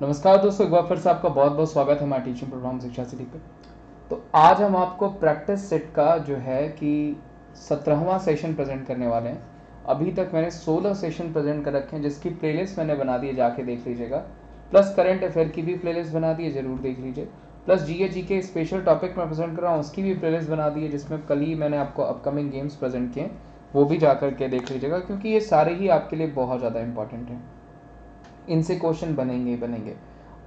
नमस्कार दोस्तों, एक बार फिर से आपका बहुत बहुत स्वागत है हमारे टीचिंग प्रोग्राम शिक्षा सिटी पे। तो आज हम आपको प्रैक्टिस सेट का जो है कि सत्रहवा सेशन प्रेजेंट करने वाले हैं। अभी तक मैंने 16 सेशन प्रेजेंट कर रखे हैं, जिसकी प्लेलिस्ट मैंने बना दी है, जाके देख लीजिएगा। प्लस करंट अफेयर की भी प्लेलिस्ट बना दी है, ज़रूर देख लीजिए। प्लस जी जी के स्पेशल टॉपिक मैं प्रेजेंट कर रहा हूँ, उसकी भी प्लेलिस्ट बना दी है, जिसमें कल ही मैंने आपको अपकमिंग गेम्स प्रेजेंट किए वो भी जा करके देख लीजिएगा, क्योंकि ये सारे ही आपके लिए बहुत ज़्यादा इंपॉर्टेंट हैं। इनसे क्वेश्चन बनेंगे ही बनेंगे।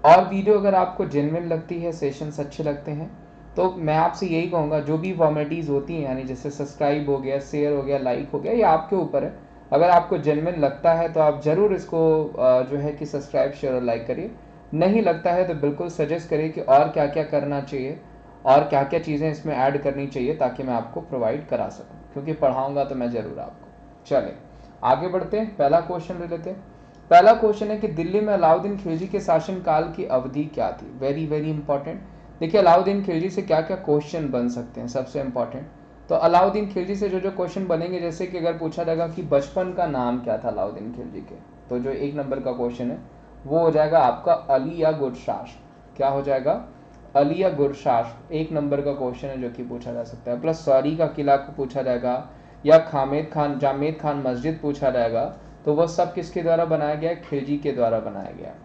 और वीडियो अगर आपको जेनविन लगती है सेशंस अच्छे लगते हैं तो मैं आपसे यही कहूँगा, जो भी फॉर्मेलिटीज़ होती हैं, यानी जैसे सब्सक्राइब हो गया शेयर हो गया लाइक हो गया, ये आपके ऊपर है। अगर आपको जेनविन लगता है तो आप ज़रूर इसको जो है कि सब्सक्राइब शेयर और लाइक करिए। नहीं लगता है तो बिल्कुल सजेस्ट करिए कि और क्या क्या करना चाहिए, और क्या क्या चीज़ें इसमें ऐड करनी चाहिए, ताकि मैं आपको प्रोवाइड करा सकूँ। क्योंकि पढ़ाऊँगा तो मैं ज़रूर आपको। चले आगे बढ़ते हैं, पहला क्वेश्चन ले लेते हैं। पहला क्वेश्चन है कि दिल्ली में अलाउद्दीन खिलजी के शासनकाल की अवधि क्या थी? वेरी वेरी इंपॉर्टेंट देखिए, अलाउद्दीन खिलजी से क्या क्या क्वेश्चन बन सकते हैं? सबसे इंपॉर्टेंट तो अलाउद्दीन खिलजी से जो जो क्वेश्चन बनेंगे, जैसे कि अगर पूछा जाएगा कि बचपन का नाम क्या था अलाउद्दीन खिलजी के? तो जो एक नंबर का क्वेश्चन है, वो हो जाएगा आपका अली या गुरशास क्या हो जाएगा? अली या गुरशास एक नंबर का क्वेश्चन है जो कि पूछा जा सकता है. प्लस सॉरी का किला को पूछा जाएगा, या खामेद खान, जामेद खान मस्जिद पूछा जाएगा तो वह सब किसके द्वारा बनाया गया? खिलजी के द्वारा बनाया गया।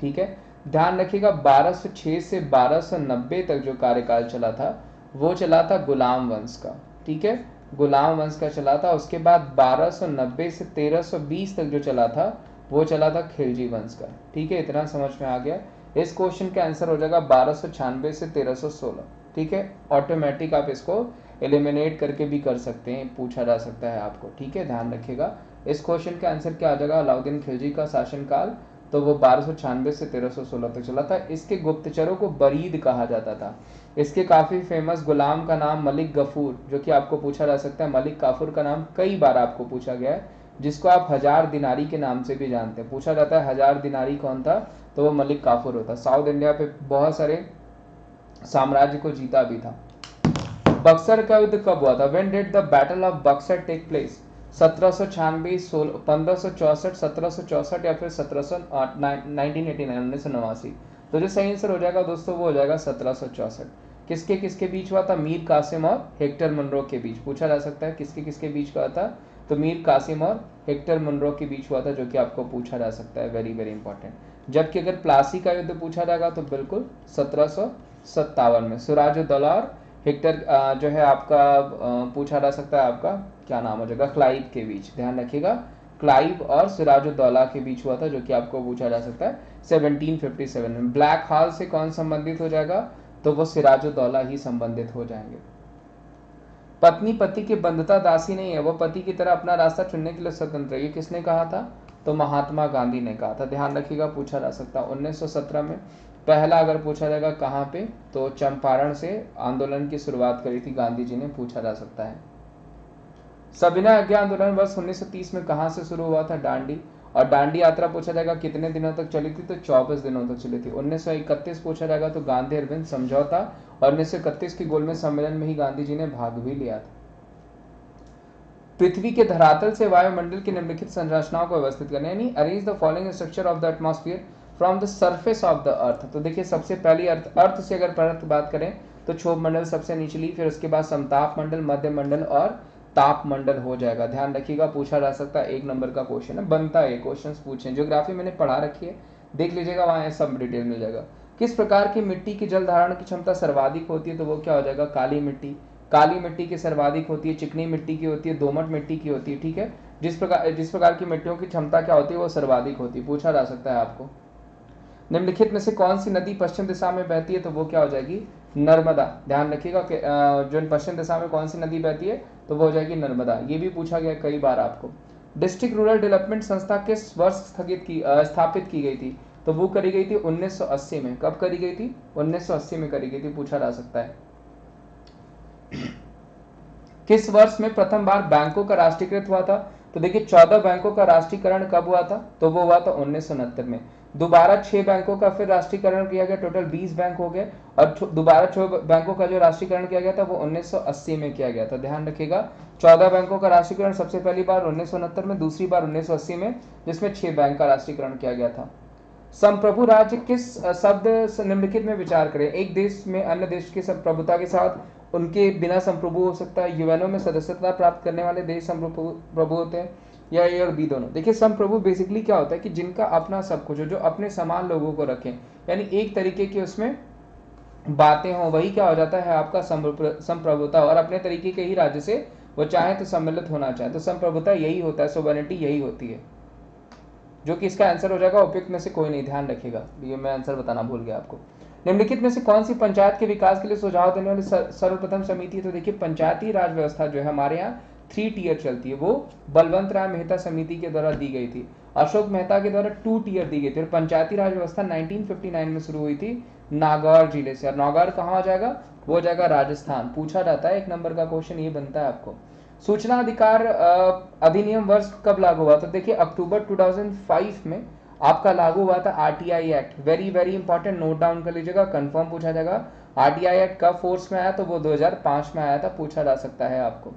ठीक है? ध्यान रखिएगा 1206 से 1290 तक जो कार्यकाल चला था, वो चला था गुलाम वंश का। ठीक है? गुलाम वंश का चला था, उसके बाद 1290 से 1320 तक जो चला था, वो चला था खिलजी वंश का। ठीक है? इतना समझ में आ गया? इस क्वेश्चन का आंसर हो जाएगा बारह से 1316 ठीक है? ऑटोमेटिक आप इसको एलिमिनेट करके भी कर सकते हैं, पूछा जा सकता है आपको। ठीक है? ध्यान रखिएगा। इस क्वेश्चन का आंसर क्या आ जाएगा? अलाउद्दीन खिलजी का शासनकाल तो वो बारह से तेरह तक चला था। इसके गुप्तचरों को बरीद कहा जाता था। इसके काफ़ी फ़ेमस गुलाम का नाम मलिक गफूर, जो कि आपको पूछा जा सकता है। मलिक काफूर का नाम कई बार आपको पूछा गया है, जिसको आप हज़ार दिनारी के नाम से भी जानते हैं। पूछा जाता है, हज़ार दिनारी कौन था? तो वो मलिक काफूर होता। साउथ इंडिया पे बहुत सारे साम्राज्य को जीता भी था। बक्सर का युद्ध कब हुआ था? When did the battle of Buxar take place सत्रह सौ छियानवे सोलह पंद्रह सौ चौसठ, सत्रह सौ चौसठ या फिर सत्रह सौ उन्नीस सौ नवासी। तो जो सही आंसर हो जाएगा दोस्तों, वो हो जाएगा सत्रह सौ चौसठ। किसके किसके बीच हुआ था? मीर कासिम और हेक्टर मनरो के बीच। पूछा जा सकता है किसके किसके बीच हुआ था? तो मीर कासिम और हेक्टर मनरो के बीच हुआ था, जो कि आपको पूछा जा सकता है। वेरी वेरी इंपॉर्टेंट जबकि अगर प्लासी का युद्ध पूछा जाएगा तो बिल्कुल सत्रह में। सुराज दौलार हेक्टर जो है आपका पूछा जा सकता है आपका क्या नाम हो जाएगा क्लाइव के बीच। ध्यान रखिएगा, क्लाइव और सिराजुद्दौला के बीच हुआ था, जो कि आपको पूछा जा सकता है। 1757 में। ब्लैक हॉल से कौन संबंधित हो जाएगा? तो वो सिराजुद्दौला ही संबंधित हो जाएँगे। पत्नी पति की बंधता दासी नहीं है, वो पति की तरह अपना रास्ता चुनने के लिए स्वतंत्र है। ये किसने कहा था? तो महात्मा गांधी ने कहा था। ध्यान रखिएगा, पूछा जा सकता है। 1917 में पहला अगर पूछा जाएगा कहाँ पे तो चंपारण से आंदोलन की शुरुआत करी थी, गांधी जी ने, पूछा जा सकता है। सविनय आज्ञा आंदोलन वर्ष 1930 में कहा से शुरू हुआ था? डांडी। और डांडी यात्रा पूछा जाएगा, कितने दिनों तक चली थी? तो 24 दिनों तक चली थी। 1931 पूछा जाएगा तो गांधी अरविंद समझौता और उन्नीस की गोलमेज सम्मेलन में ही गांधी जी ने भाग भी लिया था। पृथ्वी के धरातल से वायुमंडल की निम्नलिखित संरचनाओं को व्यवस्थित करने, यानी arrange the following structure of the atmosphere from the surface of the earth तो देखिए, सबसे पहली अर्थ अर्थ से अगर अर्थ बात करें तो क्षोभ मंडल सबसे निचली, फिर उसके बाद समताप मंडल, मध्य मंडल और ताप मंडल हो जाएगा। ध्यान रखिएगा, पूछा जा सकता है एक नंबर का क्वेश्चन है, बनता है क्वेश्चन पूछे। ज्योग्राफी मैंने पढ़ा रखी है, देख लीजिएगा, वहाँ सब डिटेल मिल जाएगा। किस प्रकार की मिट्टी की जल धारण की क्षमता सर्वाधिक होती है तो वो क्या हो जाएगा? काली मिट्टी। काली मिट्टी की सर्वाधिक होती है, चिकनी मिट्टी की होती है, दोमट मिट्टी की होती है, ठीक है? जिस प्रकार जिस प्रकार की मिट्टियों की क्षमता क्या होती है, वो सर्वाधिक होती है। पूछा जा सकता है आपको। निम्नलिखित में से कौन सी नदी पश्चिम दिशा में बहती है तो वो क्या हो जाएगी? नर्मदा। ध्यान रखिएगा कि जो पश्चिम दिशा में कौन सी नदी बहती है तो वो हो जाएगी नर्मदा। ये भी पूछा गया कई बार आपको। डिस्ट्रिक्ट रूरल डेवलपमेंट संस्था किस वर्ष स्थगित की स्थापित की गई थी? तो वो करी गई थी 1980 में। कब करी गई थी? 1980 में करी गई थी, पूछा जा सकता है। किस वर्ष में प्रथम बार बैंकों का राष्ट्रीयकृत हुआ था? तो देखिए, चौदह बैंकों का राष्ट्रीयकरण कब हुआ था? तो वो हुआ था उन्नीस सौ उनहत्तर में। दोबारा छह बैंकों का फिर राष्ट्रीयकरण किया गया टोटल बीस बैंक हो गए, और दोबारा छह बैंकों का जो राष्ट्रीयकरण किया गया था, वो 1980 में किया गया था। ध्यान रखिएगा, चौदह बैंकों का राष्ट्रीयकरण सबसे पहली बार उन्नीस में, दूसरी बार 1980 में, जिसमें छह बैंक का राष्ट्रीयकरण किया गया था। संप्रभु राज्य किस शब्द निम्नलिखित में विचार करें? एक देश में, अन्य देश की संप्रभुता के साथ, उनके बिना संप्रभु हो सकता है। यूएनओ में सदस्यता प्राप्त करने वाले देश संप्रभु, प्रभु होते हैं। या ए और बी दोनों। देखिए संप्रभु बेसिकली क्या होता है कि जिनका अपना सब कुछ हो, जो अपने समान लोगों को रखें, यानी एक तरीके की उसमें बातें हो, वही क्या हो जाता है आपका संप्रभुता, और अपने तरीके के ही राज्य से वो चाहे तो सम्मिलित होना चाहे। तो संप्रभुता यही होता है सोवर्निटी यही होती है। जो कि इसका आंसर हो जाएगा, उपयुक्त में से कोई नहीं, ध्यान रखेगा ये मैं आंसर बताना भूल गया आपको। निम्नलिखित में से कौन सी पंचायत के विकास के लिए सुझाव देने वाली सर्वप्रथम समिति तो देखिए, पंचायती राज व्यवस्था जो है हमारे यहाँ थ्री टीयर चलती है, वो बलवंत राय मेहता समिति के द्वारा दी गई थी। अशोक मेहता के द्वारा टू टीयर दी गई थी और पंचायती राज व्यवस्था 1959 में शुरू हुई थी नागौर ज़िले से। और नागौर कहाँ हो जाएगा? वो हो जाएगा राजस्थान। पूछा जाता है, एक नंबर का क्वेश्चन ये बनता है आपको। सूचना अधिकार अधिनियम वर्ष कब लागू हुआ तो देखिए, अक्टूबर 2005 में आपका लागू हुआ था RTI act very very important note down कर लीजिएगा कंफर्म पूछा जाएगा। आरटीआई एक्ट कब फोर्स में आया? तो वो 2005 में आया था, पूछा जा सकता है आपको।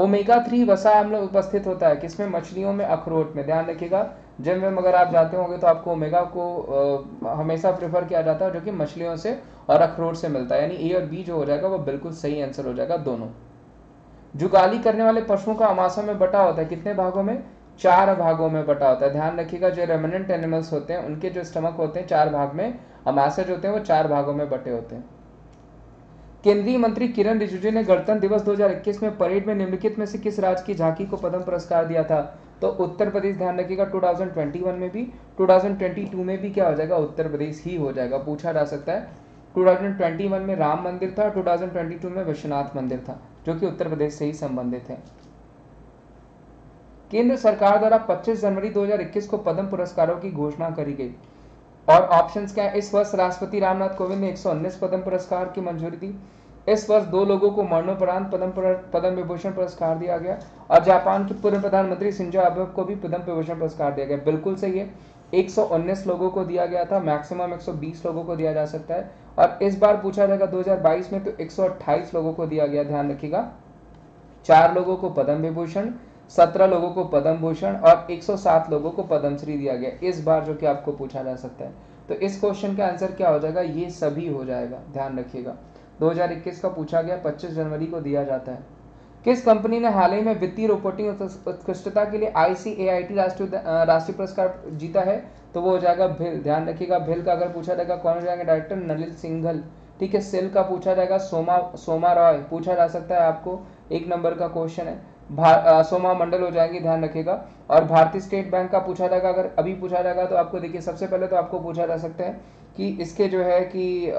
ओमेगा थ्री वसा अम्ल उपस्थित होता है किसमें? मछलियों में अखरोट में। ध्यान रखिएगा जिम में अगर आप जाते होंगे तो आपको ओमेगा को आ, हमेशा प्रेफर किया जाता है जो कि मछलियों से और अखरोट से मिलता है। यानी ए और बी जो हो जाएगा वो बिल्कुल सही आंसर हो जाएगा दोनों। जुगाली करने वाले पशुओं का अमाशा में बटा होता है कितने भागों में? चार भागों में बटा होता है। ध्यान रखिएगा जो रेमिनेंट एनिमल्स होते हैं उनके जो स्टमक होते हैं चार भाग में अमाशय जो होते हैं वो चार भागों में बटे होते हैं। केंद्रीय मंत्री किरण रिजिजू ने गणतंत्र दिवस 2021 में परेड में निम्नलिखित में से किस राज्य की झांकी को पद्म पुरस्कार दिया था? तो उत्तर प्रदेश ध्यान रखिएगा 2021 में भी 2022 में भी क्या हो जाएगा? उत्तर प्रदेश ही हो जाएगा, पूछा जा सकता है। 2021 में राम मंदिर था 2022 में विश्वनाथ मंदिर था, जो कि उत्तर प्रदेश से ही संबंधित है। केंद्र सरकार द्वारा 25 जनवरी 2021 को पद्म पुरस्कारों की घोषणा करी गई। और ऑप्शंस क्या है? इस वर्ष राष्ट्रपति रामनाथ कोविंद ने एक पद्म पुरस्कार की मंजूरी दी। इस वर्ष दो लोगों को मरणोपरांत पद्म पद्म विभूषण पुरस्कार दिया गया और जापान के पूर्व प्रधानमंत्री सिंजो आबे को भी पद्म विभूषण पुरस्कार दिया गया। बिल्कुल सही है। 119 लोगों को दिया गया था मैक्सिमम 120 लोगों को दिया जा सकता है। और इस बार पूछा जाएगा 2022 में तो 128 लोगों को दिया गया, ध्यान रखिएगा। चार लोगों को पद्म विभूषण सत्रह लोगों को पद्म भूषण और 107 लोगों को पद्मश्री दिया गया। इस बार जो कि आपको पूछा जा सकता है। तो इस क्वेश्चन का आंसर क्या हो जाएगा? ये सभी हो जाएगा। ध्यान रखिएगा। 2021 का पूछा गया 25 जनवरी को दिया जाता है। किस कंपनी ने हाल ही में वित्तीय रिपोर्टिंग उत्कृष्टता के लिए आईसीएआईटी राष्ट्रीय राष्ट्रीय पुरस्कार जीता है? तो वो हो जाएगा भिल ध्यान रखिएगा भिल का अगर पूछा जाएगा, कौन हो जाएगा? डायरेक्टर नलिल सिंघल ठीक है सेल का पूछा जाएगा, सोमा सोमा रॉय। पूछा जा सकता है आपको। एक नंबर का क्वेश्चन है। सोमा मंडल हो जाएँगे, ध्यान रखिएगा। और भारतीय स्टेट बैंक का पूछा जाएगा, अगर अभी पूछा जाएगा तो आपको देखिए, सबसे पहले तो आपको पूछा जा सकता है कि इसके जो है कि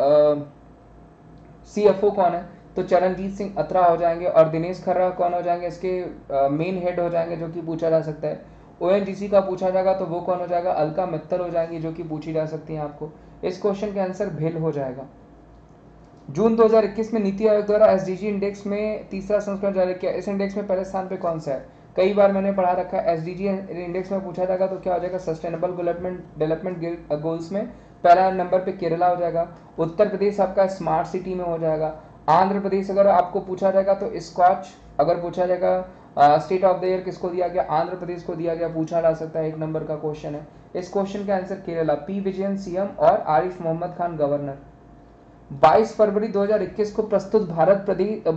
सी एफ़ ओ कौन है? तो चरणजीत सिंह अत्रा हो जाएँगे और दिनेश खर्रा कौन हो जाएँगे? इसके मेन हेड हो जाएँगे, जो कि पूछा जा सकता है। ओ का पूछा जाएगा तो वो कौन हो जाएगा? अलका मित्तल हो जाएँगी, जो कि पूछी जा सकती है आपको। इस क्वेश्चन का आंसर भेल हो जाएगा। जून 2021 में नीति आयोग द्वारा एसडीजी इंडेक्स में तीसरा संस्करण जारी किया। इस इंडेक्स में पहले स्थान पे कौन सा है? कई बार मैंने पढ़ा रखा है, एसडीजी इंडेक्स में पूछा जाएगा तो क्या हो जाएगा? सस्टेनेबल डेवलपमेंट डेवलपमेंट गोल्स में। पहला नंबर पे केरला हो जाएगा, उत्तर प्रदेश आपका स्मार्ट सिटी में हो जाएगा। आंध्र प्रदेश अगर आपको पूछा जाएगा तो स्कॉच, अगर पूछा जाएगा स्टेट ऑफ़ द ईयर किसको दिया गया? आंध्र प्रदेश को दिया गया, पूछा जा सकता है, एक नंबर का क्वेश्चन है। इस क्वेश्चन का answer Kerala, P Vijayan, CM और आरिफ मोहम्मद खान गवर्नर। 22 फरवरी 2021 को प्रस्तुत भारत प्रदेश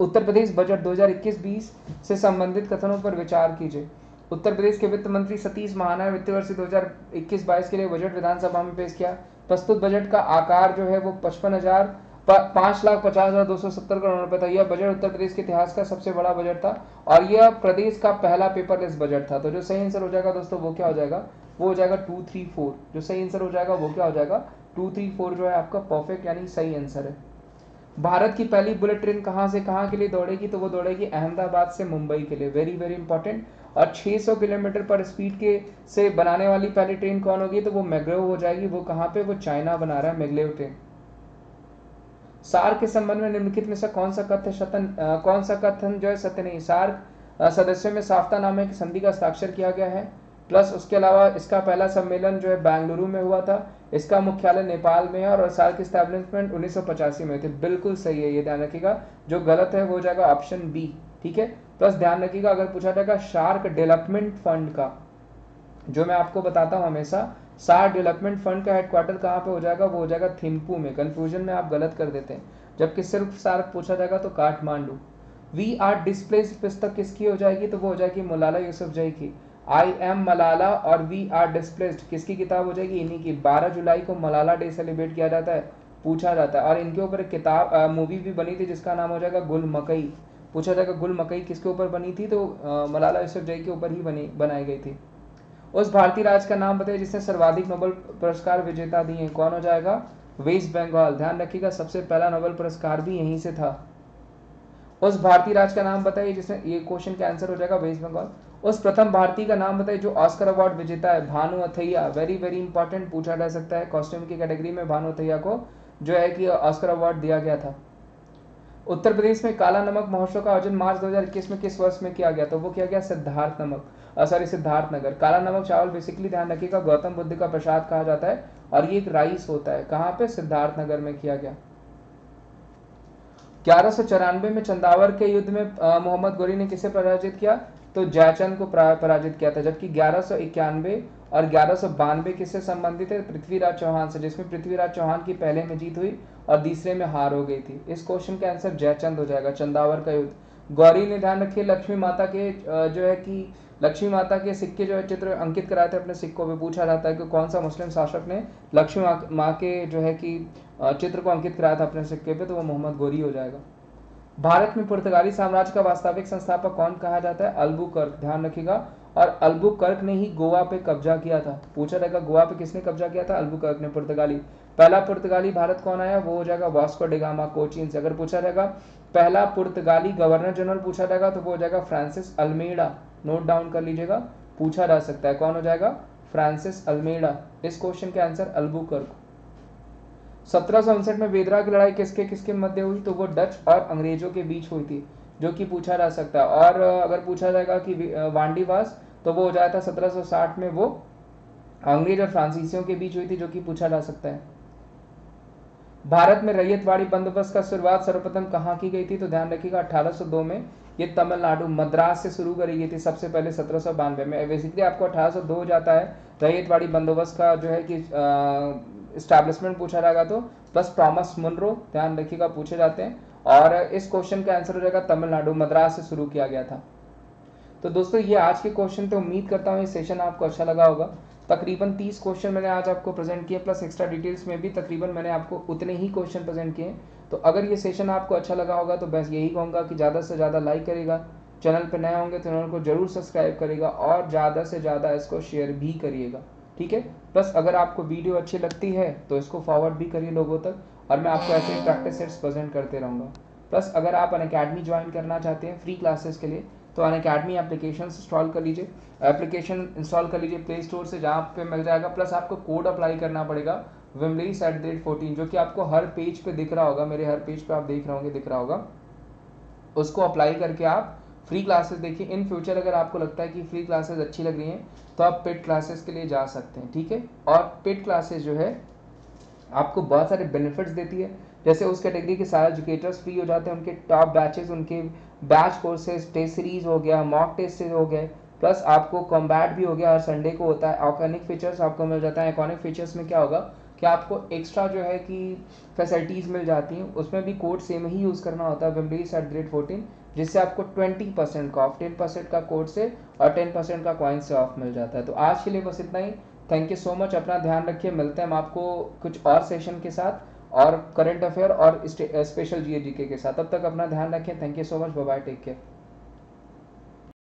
उत्तर प्रदेश बजट 2021-20 से संबंधित कथनों पर विचार कीजिए। उत्तर प्रदेश के वित्त मंत्री सतीश महाना वित्त वर्ष 2021-22 के लिए बजट विधानसभा में पेश किया। प्रस्तुत बजट का आकार जो है वो पचपन हज़ार पाँच लाख पचास हज़ार दो सौ सत्तर करोड़ रुपए था। यह बजट उत्तर प्रदेश के इतिहास का सबसे बड़ा बजट था और यह प्रदेश का पहला पेपरलेस बजट था। तो जो सही आंसर हो जाएगा दोस्तों, वो क्या हो जाएगा? वो हो जाएगा टू थ्री फोर जो सही आंसर हो जाएगा, वो क्या हो जाएगा? टू थ्री फोर जो है आपका परफेक्ट यानी सही आंसर है। भारत की पहली बुलेट ट्रेन कहाँ से, कहाँ के लिए दौड़ेगी तो वो दौड़ेगी अहमदाबाद से मुंबई के लिए। वेरी वेरी इंपॉर्टेंट और 600 किलोमीटर पर स्पीड के से बनाने वाली पहली ट्रेन कौन होगी तो वो मैग्रेव हो जाएगी। वो कहाँ पे? वो चाइना बना रहा है मैग्लेव ट्रेन सार्क के संबंध में निम्नलिखित में से कौन सा कथन शतन कौन सा कथन जो है सत्य नहीं सार्क सदस्यों में साफ्ता नाम की संधि का हस्ताक्षर किया गया है। प्लस उसके अलावा इसका पहला सम्मेलन जो है बेंगलुरु में हुआ था। इसका मुख्यालय नेपाल में है और साल की स्टैब्लिशमेंट उन्नीस में थी। बिल्कुल सही है, ये ध्यान रखिएगा। जो गलत है, वो जाएगा ऑप्शन बी ठीक है? प्लस ध्यान रखिएगा, अगर पूछा जाएगा शार्क डेवलपमेंट फंड का, जो मैं आपको बताता हूँ हमेशा सार डेवलपमेंट फंड का हेडक्वार्टर कहाँ पे हो जाएगा? वो हो जाएगा थिम्पू में। कंफ्यूजन में आप गलत कर देते हैं। जबकि सिर्फ़ सार्क पूछा जाएगा तो काठमांडू वी आर डिस्प्लेस पुस्तक किसकी हो जाएगी? तो वो हो जाएगी मुलाला यूसुफ जई की। आई एम मलाला और वी आर डिस्प्लेस्ड किसकी किताब हो जाएगी? इन्हीं की। 12 जुलाई को मलाला डे सेलिब्रेट किया जाता है। पूछा जाता है। और इनके ऊपर एक किताब मूवी भी बनी थी जिसका नाम हो जाएगा गुल मकई। पूछा जाएगा गुल मकई किसके ऊपर बनी थी? तो आ, मलाला यूसुफ जई के ऊपर ही बनी बनाई गई थी। उस भारतीय राज्य का नाम बताइए जिसने सर्वाधिक नोबल पुरस्कार विजेता दिए कौन हो जाएगा? वेस्ट बंगाल। ध्यान रखिएगा सबसे पहला नोबल पुरस्कार भी यहीं से था। उस भारतीय राज्य का नाम बताइए जिसने ये क्वेश्चन का आंसर हो जाएगा वेस्ट बंगाल। उस प्रथम भारतीय का नाम बताइए, जो ऑस्कर अवार्ड विजेता है, Bhanu Athaiya. Very very important पूछा जा सकता है कॉस्ट्यूम की कैटेगरी में भानु अथैया को, जो है कि ऑस्कर अवार्ड दिया गया था। उत्तर प्रदेश में काला नमक महोत्सव का आयोजन मार्च 2021 में किस वर्ष में किया गया? तो वो किया गया सिद्धार्थ नमक सॉरी सिद्धार्थ नगर। काला नमक चावल बेसिकली ध्यान रखिएगा, गौतम बुद्ध का प्रसाद कहा जाता है और ये एक राइस होता है। कहाँ पे? सिद्धार्थ नगर में किया गया। ग्यारह में चंदावर के युद्ध में मोहम्मद गोरी ने किसे पराजित किया? तो जयचंद को पराजित किया था, जबकि ग्यारह और ग्यारह किससे संबंधित है? पृथ्वीराज चौहान से, जिसमें पृथ्वीराज चौहान की पहले में जीत हुई और तीसरे में हार हो गई थी। इस क्वेश्चन का आंसर जयचंद हो जाएगा, चंदावर का युद्ध। गौरी ने ध्यान रखिए, लक्ष्मी माता के जो है कि, लक्ष्मी माता के सिक्के जो है चित्र अंकित कराए थे अपने सिक्कों पे, पूछा जाता है कि कौन सा मुस्लिम शासक ने लक्ष्मी माँ के जो है कि चित्र को अंकित कराया था अपने सिक्के पे तो वो मोहम्मद गौरी हो जाएगा। भारत में पुर्तगाली साम्राज्य का वास्तविक संस्थापक कौन कहा जाता है? अल्बुकर्क। ध्यान रखिएगा। और अल्बुकर्क ने ही गोवा पे कब्जा किया था। पूछा जाएगा, गोवा पे किसने कब्जा किया था? अल्बुकर्क ने पुर्तगाली। पहला पुर्तगाली भारत कौन आया? वो हो जाएगा वास्को डिगामा कोचिन से। अगर पूछा जाएगा, पहला पुर्तगाली गवर्नर जनरल पूछा जाएगा तो वो हो जाएगा फ्रांसिस अल्मेडा। नोट डाउन कर लीजिएगा। पूछा जा सकता है। कौन हो जाएगा? Francis Almeida. इस क्वेश्चन के आंसर अल्बुकर्क। सत्रह में वेदरा की लड़ाई किसके किसके मध्य हुई? तो वो डच और अंग्रेज़ों के बीच हुई थी, जो कि पूछा जा सकता है। और अगर पूछा जाएगा कि वांडीवास तो वो हो जाया था 1760 में वो अंग्रेज़ और फ्रांसीसियों के बीच हुई थी, जो कि पूछा जा सकता है। भारत में रैयतवाड़ी बंदोबस्त का शुरुआत सर्वप्रथम कहाँ की गई थी? तो ध्यान रखिएगा 1802 में ये तमिलनाडु, मद्रास से शुरू करी गई थी सबसे पहले सत्रह में। बेसिकली आपको 1802 हो जाता है, रैयतवाड़ी बंदोबस्त का जो है कि स्टैब्लिशमेंट पूछा जाएगा तो बस टॉमस मुनरो ध्यान रखिएगा, पूछे जाते हैं। और इस क्वेश्चन का आंसर हो जाएगा तमिलनाडु, मद्रास से शुरू किया गया था। तो दोस्तों, ये आज के क्वेश्चन तो उम्मीद करता हूँ ये सेशन आपको अच्छा लगा होगा। तकरीबन 30 क्वेश्चन मैंने आज आपको प्रेजेंट किए प्लस एक्स्ट्रा डिटेल्स में भी तकरीबन मैंने आपको उतने ही क्वेश्चन प्रेजेंट किए तो अगर ये सेशन आपको अच्छा लगा होगा तो बस यही कहूँगा कि ज़्यादा से ज़्यादा लाइक करेगा चैनल पर नए होंगे तो चैनल को ज़रूर सब्सक्राइब करेगा और ज़्यादा से ज़्यादा इसको शेयर भी करिएगा। ठीक है? प्लस अगर आपको वीडियो अच्छी लगती है तो इसको फॉरवर्ड भी करिए लोगों तक, और मैं आपको ऐसे प्रैक्टिस सेट्स प्रेजेंट करते रहूँगा। प्लस अगर आप अन अकेडमी ज्वाइन करना चाहते हैं फ्री क्लासेस के लिए तो अन अकेडमी एप्लीकेशन इंस्टॉल कर लीजिए। एप्लीकेशन इंस्टॉल कर लीजिए प्ले स्टोर से, जहाँ पे मिल जाएगा। प्लस आपको कोड अप्लाई करना पड़ेगा विमलीस एट द रेट फोर्टीन जो कि आपको हर पेज पे दिख रहा होगा। मेरे हर पेज पे आप देख रहे होंगे, दिख रहा होगा। उसको अप्लाई करके आप फ्री क्लासेस देखिए इन फ्यूचर अगर आपको लगता है कि फ्री क्लासेस अच्छी लग रही हैं तो आप पेड क्लासेस के लिए जा सकते हैं, ठीक है? और पेड क्लासेस जो है, आपको बहुत सारे बेनिफिट्स देती है। जैसे उस कैटेगरी के सारे एजुकेटर्स फ्री हो जाते हैं, उनके टॉप बैचेस उनके बैच कोर्सेज टेस्ट सीरीज़ हो गया मॉक टेस्ट हो गए प्लस आपको कॉम्बैट भी हो गया हर संडे को होता है ऑर्गेनिक फीचर्स आपको मिल जाता है। इकोनिक फीचर्स में क्या होगा? कि आपको एक्स्ट्रा जो है कि फैसिलिटीज़ मिल जाती हैं, उसमें भी कोड सेम ही यूज़ करना होता है विमरीस एट ग्रेड फोर्टीन जिससे आपको ट्वेंटी परसेंट का ऑफ़ टेन परसेंट का कोड से और टेन परसेंट का कॉइन से ऑफ़ मिल जाता है। तो आज के लिए बस इतना ही। थैंक यू सो मच अपना ध्यान रखिए। मिलते हैं हम आपको कुछ और सेशन के साथ और करंट अफेयर और स्पेशल जी के साथ। तब तक अपना ध्यान रखें। Thank you so much bye take care